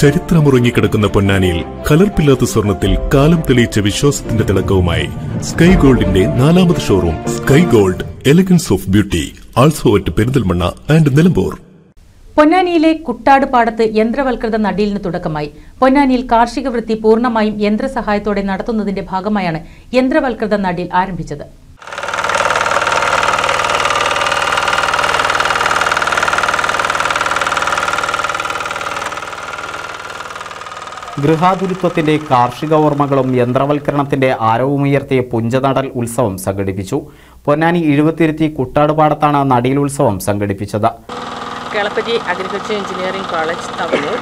ചരിത്രമുറങ്ങിക്കിടക്കുന്ന പൊന്നാനിയിൽ കലർപ്പില്ലാത്ത സ്വർണത്തിൽ കാലം തെളിയിച്ച വിശ്വാസത്തിന്റെ തിളക്കവുമായി സ്കൈ ഗോൾഡിന്റെ നാലാമത് showroom sky gold elegance of beauty also at Perinthalmanna and Nilambur. പൊന്നാനിയിലെ കുട്ടാട് പാടത്ത് യന്ത്രവൽകൃത നടീലിന് തുടക്കമായി. പൊന്നാനിയിൽ കാർഷിക വൃത്തി പൂർണമായും യന്ത്രസഹായത്തോടെ നടത്തുന്നതിന്റെ ഭാഗമായാണ് യന്ത്രവൽകൃത നടീൽ ആരംഭിച്ചത്. ഗൃഹാതുരത്വത്തിന്റെ കാർഷിക ഓർമ്മകളും യന്ത്രവൽക്കരണത്തിന്റെ ആരവുമുയർത്തിയ പുഞ്ചനടൽ ഉത്സവം സംഘടിപ്പിച്ചു. പൊന്നാനി എഴുപത്തിരുത്തി കുട്ടാടുപാടത്താണ് നടീൽ ഉത്സവം സംഘടിപ്പിച്ചത്. Kelappaji agriculture engineering college Tavanur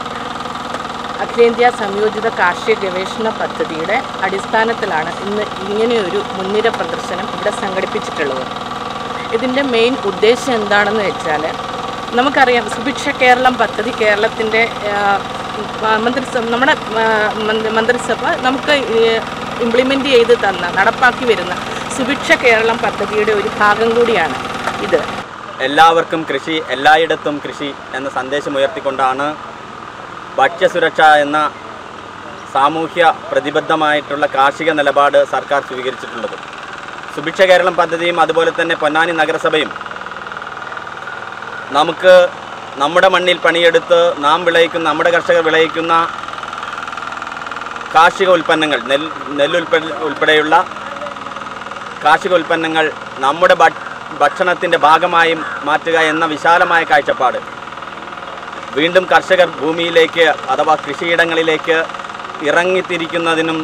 അഖിലേന്ത്യാ സംയോജിത കാർഷിക ഗവേഷണ പദ്ധതിയുടെ അടിസ്ഥാനത്തിലാണ് ഇന്ന് ഇങ്ങനെയൊരു മുൻനിര പ്രദർശനം ഇവിടെ സംഘടിപ്പിച്ചിട്ടുള്ളത്. ഇതിന്റെ മെയിൻ ഉദ്ദേശം എന്താണെന്ന് വെച്ചാൽ നമുക്കറിയാം സുഭിക്ഷ കേരളം പദ്ധതി കേരളത്തിന്റെ മന്ത്രിസഭ നമ്മുടെ മന്ത്രിസഭ നമുക്ക് ഇംപ്ലിമെന്റ് ചെയ്ത് തന്ന നടപ്പാക്കി വരുന്ന സുഭിക്ഷ കേരളം പദ്ധതിയുടെ ഒരു ഭാഗം കൂടിയാണ് ഇത്. എല്ലാവർക്കും കൃഷി എല്ലായിടത്തും കൃഷി എന്ന സന്ദേശം ഉയർത്തിക്കൊണ്ടാണ് ഭക്ഷ്യസുരക്ഷ എന്ന സാമൂഹ്യ പ്രതിബദ്ധമായിട്ടുള്ള കാർഷിക നിലപാട് സർക്കാർ സ്വീകരിച്ചിട്ടുള്ളത്. സുഭിക്ഷ കേരളം പദ്ധതിയും അതുപോലെ തന്നെ പൊന്നാനി നഗരസഭയും നമുക്ക് നമ്മുടെ മണ്ണിൽ പണിയെടുത്ത് നാം വിളയിക്കുന്ന നമ്മുടെ കർഷകർ വിളയിക്കുന്ന കാർഷിക ഉൽപ്പന്നങ്ങൾ നെൽ നെല്ലുൾപ്പെടെ ഉൾപ്പെടെയുള്ള കാർഷിക ഉൽപ്പന്നങ്ങൾ നമ്മുടെ ഭക്ഷണത്തിന്റെ ഭാഗമായി മാറ്റുക എന്ന വിശാലമായ കാഴ്ചപ്പാട്. വീണ്ടും കർഷകർ ഭൂമിയിലേക്ക് അഥവാ കൃഷിയിടങ്ങളിലേക്ക് ഇറങ്ങിത്തിരിക്കുന്നതിനും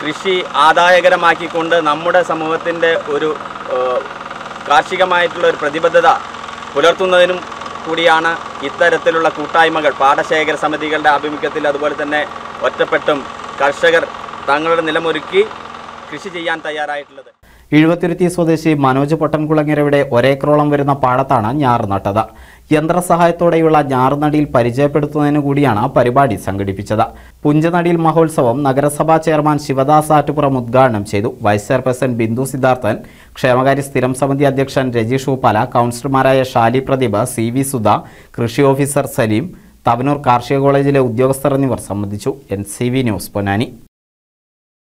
കൃഷി ആദായകരമാക്കിക്കൊണ്ട് നമ്മുടെ സമൂഹത്തിന്റെ ഒരു കാർഷികമായിട്ടുള്ള ഒരു പ്രതിബദ്ധത പുലർത്തുന്നതിനും കൂടിയാണ് ഇത്തരത്തിലുള്ള കൂട്ടായ്മകൾ. പാടശേഖര സമിതികളുടെ ആഭിമുഖ്യത്തിൽ അതുപോലെ തന്നെ ഒറ്റപ്പെട്ടും കർഷകർ തങ്ങളുടെ നിലമൊരുക്കി കൃഷി ചെയ്യാൻ തയ്യാറായിട്ടുള്ളത്. എഴുപത്തിരുത്തി സ്വദേശി മനോജ് പൊട്ടൻകുളങ്ങരയുടെ ഒരേക്കറോളം വരുന്ന പാടത്താണ് ഞാറ് നട്ടത്. യന്ത്രസഹായത്തോടെയുള്ള ഞാറുനടിയിൽ പരിചയപ്പെടുത്തുന്നതിനു കൂടിയാണ് പരിപാടി സംഘടിപ്പിച്ചത്. പുഞ്ചനടിയിൽ മഹോത്സവം നഗരസഭാ ചെയർമാൻ ശിവദാസ് ആറ്റുപുറം ഉദ്ഘാടനം ചെയ്തു. വൈസ് ചെയർപേഴ്സൺ ബിന്ദു സിദ്ധാർത്ഥൻ ക്ഷേമകാര്യ സ്ഥിരം സമിതി അധ്യക്ഷൻ രജീഷ് ഉപ്പാല കൗൺസിലർമാരായ ഷാലി പ്രദീപ് സി വി സുധ കൃഷി ഓഫീസർ സലീം തവനൂർ കാർഷിക കോളേജിലെ ഉദ്യോഗസ്ഥർ എന്നിവർ സംബന്ധിച്ചു. N C V news Ponnani.